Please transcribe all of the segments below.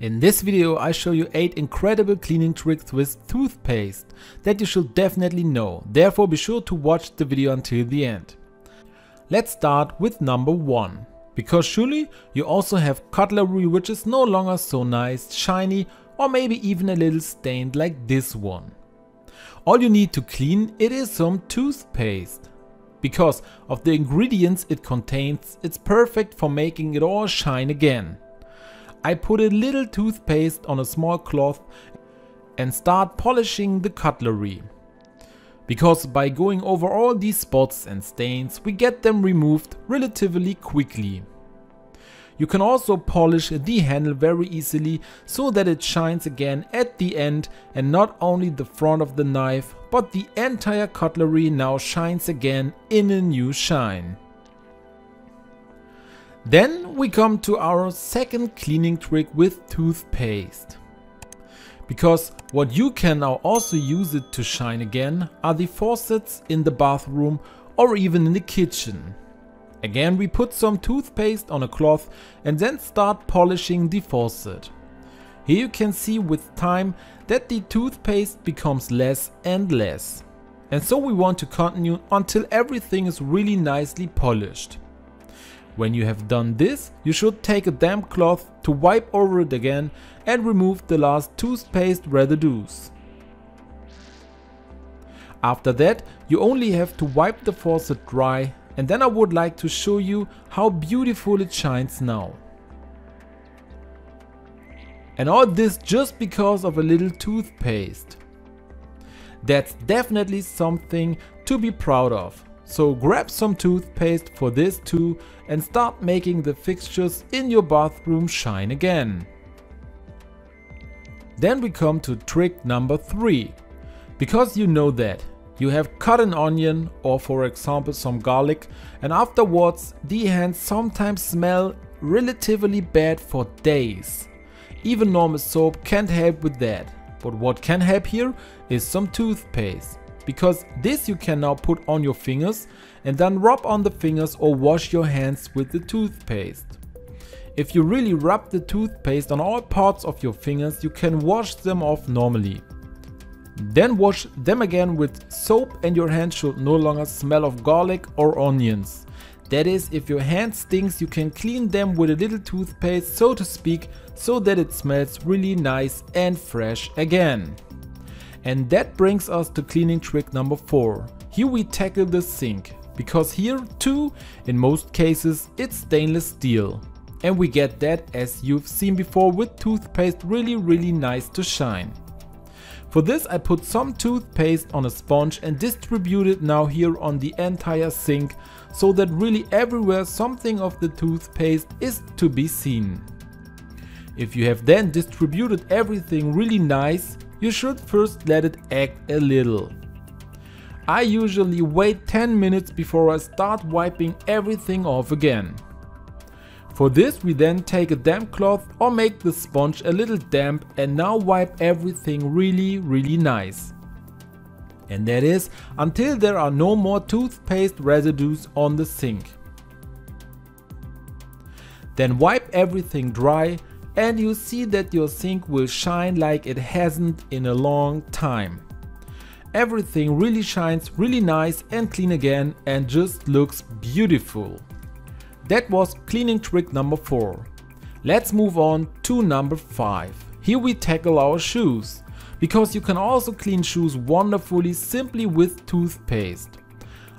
In this video I show you 8 incredible cleaning tricks with toothpaste that you should definitely know, therefore be sure to watch the video until the end. Let's start with number 1. Because surely you also have cutlery which is no longer so nice, shiny or maybe even a little stained like this one. All you need to clean it is some toothpaste. Because of the ingredients it contains, it's perfect for making it all shine again. I put a little toothpaste on a small cloth and start polishing the cutlery. Because by going over all these spots and stains we get them removed relatively quickly. You can also polish the handle very easily so that it shines again at the end and not only the front of the knife but the entire cutlery now shines again in a new shine. Then we come to our second cleaning trick with toothpaste. Because what you can now also use it to shine again are the faucets in the bathroom or even in the kitchen. Again we put some toothpaste on a cloth and then start polishing the faucet. Here you can see with time that the toothpaste becomes less and less. And so we want to continue until everything is really nicely polished. When you have done this, you should take a damp cloth to wipe over it again and remove the last toothpaste residues. After that, you only have to wipe the faucet dry and then I would like to show you how beautiful it shines now. And all this just because of a little toothpaste. That's definitely something to be proud of. So grab some toothpaste for this too and start making the fixtures in your bathroom shine again. Then we come to trick number 3. Because you know that you have cut an onion or for example some garlic and afterwards the hands sometimes smell relatively bad for days. Even normal soap can't help with that. But what can help here is some toothpaste because this you can now put on your fingers and then rub on the fingers or wash your hands with the toothpaste. If you really rub the toothpaste on all parts of your fingers you can wash them off normally. Then wash them again with soap and your hands should no longer smell of garlic or onions. That is, if your hand stinks you can clean them with a little toothpaste so to speak so that it smells really nice and fresh again. And that brings us to cleaning trick number 4. Here we tackle the sink, because here too, in most cases, it's stainless steel. And we get that as you've seen before with toothpaste really really nice to shine. For this I put some toothpaste on a sponge and distribute it now here on the entire sink so that really everywhere something of the toothpaste is to be seen. If you have then distributed everything really nice, you should first let it act a little. I usually wait 10 minutes before I start wiping everything off again. For this we then take a damp cloth or make the sponge a little damp and now wipe everything really really nice. And that is until there are no more toothpaste residues on the sink. Then wipe everything dry and you see that your sink will shine like it hasn't in a long time. Everything really shines really nice and clean again and just looks beautiful. That was cleaning trick number 4. Let's move on to number 5. Here we tackle our shoes. Because you can also clean shoes wonderfully simply with toothpaste.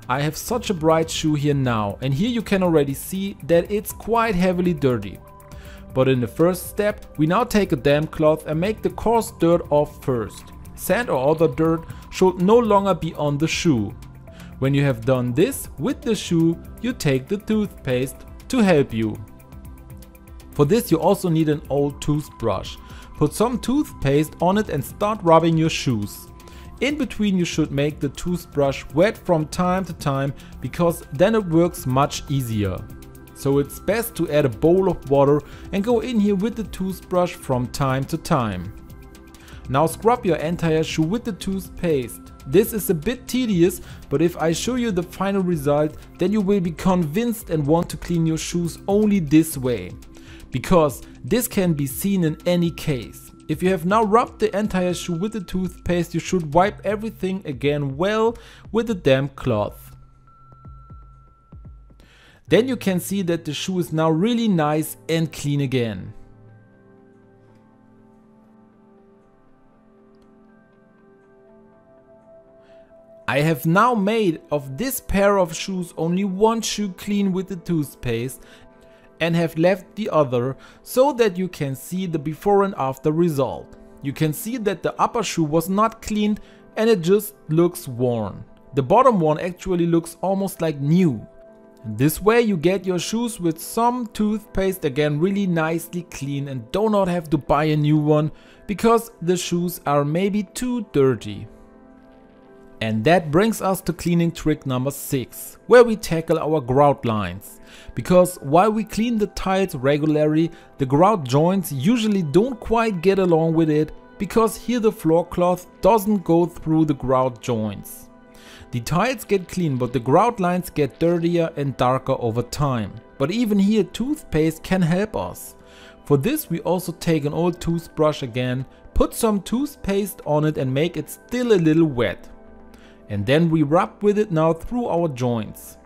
I have such a bright shoe here now and here you can already see that it's quite heavily dirty. But in the first step, we now take a damp cloth and make the coarse dirt off first. Sand or other dirt should no longer be on the shoe. When you have done this with the shoe, you take the toothpaste to help you. For this you also need an old toothbrush. Put some toothpaste on it and start rubbing your shoes. In between you should make the toothbrush wet from time to time because then it works much easier so it's best to add a bowl of water and go in here with the toothbrush from time to time. Now scrub your entire shoe with the toothpaste. This is a bit tedious, but if I show you the final result, then you will be convinced and want to clean your shoes only this way. because this can be seen in any case. If you have now rubbed the entire shoe with the toothpaste, you should wipe everything again well with a damp cloth. Then you can see that the shoe is now really nice and clean again. I have now made of this pair of shoes only one shoe clean with the toothpaste and have left the other so that you can see the before and after result. You can see that the upper shoe was not cleaned and it just looks worn. The bottom one actually looks almost like new. This way you get your shoes with some toothpaste again really nicely clean and do not have to buy a new one because the shoes are maybe too dirty. And that brings us to cleaning trick number 6, where we tackle our grout lines. Because while we clean the tiles regularly, the grout joints usually don't quite get along with it because here the floor cloth doesn't go through the grout joints. The tiles get clean but the grout lines get dirtier and darker over time. But even here toothpaste can help us. For this we also take an old toothbrush again, put some toothpaste on it and make it still a little wet and then we rub with it now through our joints.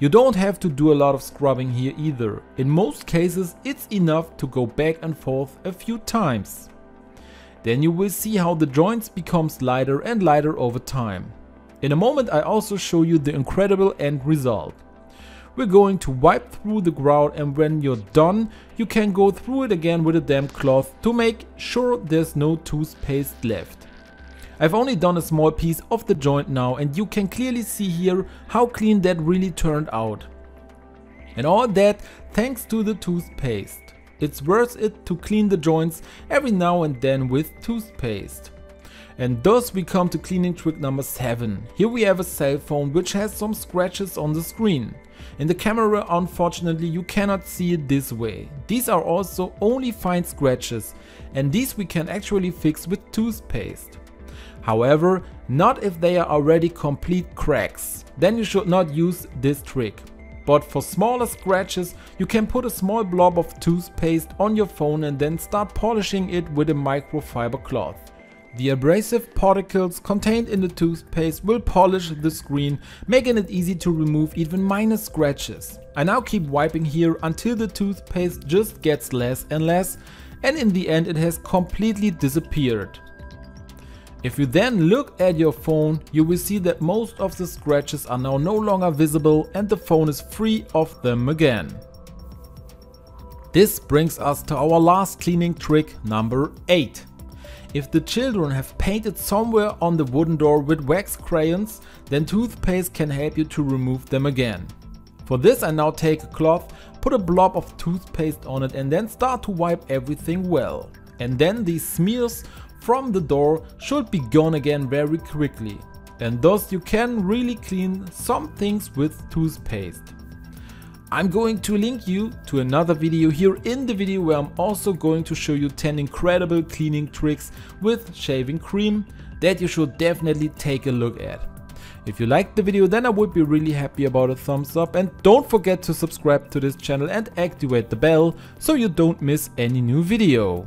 You don't have to do a lot of scrubbing here either. In most cases it's enough to go back and forth a few times. Then you will see how the joints becomes lighter and lighter over time. In a moment I also show you the incredible end result. We're going to wipe through the grout and when you're done you can go through it again with a damp cloth to make sure there's no toothpaste left. I've only done a small piece of the joint now and you can clearly see here how clean that really turned out. And all that thanks to the toothpaste. It's worth it to clean the joints every now and then with toothpaste. And thus we come to cleaning trick number 7. Here we have a cell phone which has some scratches on the screen. In the camera unfortunately you cannot see it this way. These are also only fine scratches and these we can actually fix with toothpaste. However, not if they are already complete cracks. Then you should not use this trick. But for smaller scratches, you can put a small blob of toothpaste on your phone and then start polishing it with a microfiber cloth. The abrasive particles contained in the toothpaste will polish the screen, making it easy to remove even minor scratches. I now keep wiping here until the toothpaste just gets less and less and in the end it has completely disappeared. If you then look at your phone, you will see that most of the scratches are now no longer visible and the phone is free of them again. This brings us to our last cleaning trick number 8. If the children have painted somewhere on the wooden door with wax crayons, then toothpaste can help you to remove them again. For this I now take a cloth, put a blob of toothpaste on it and then start to wipe everything well. And then these smears from the door should be gone again very quickly and thus you can really clean some things with toothpaste. I'm going to link you to another video here in the video where I'm also going to show you 10 incredible cleaning tricks with shaving cream that you should definitely take a look at. If you liked the video then I would be really happy about a thumbs up and don't forget to subscribe to this channel and activate the bell so you don't miss any new video.